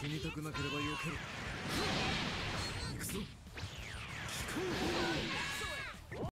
死にたくなければよける